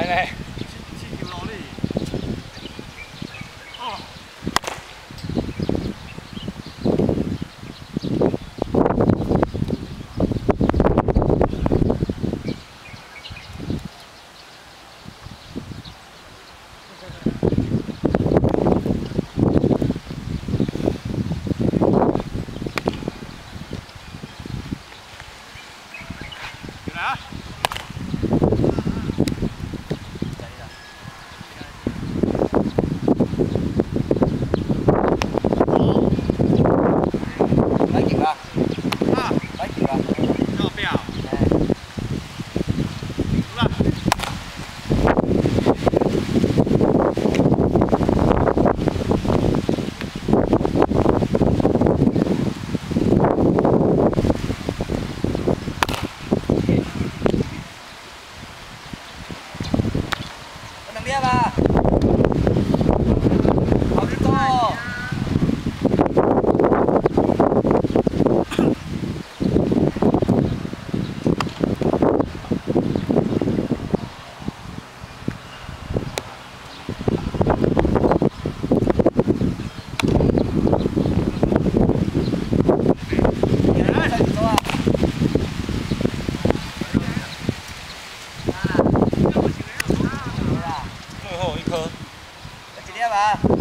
来嘞！Yeah. lá.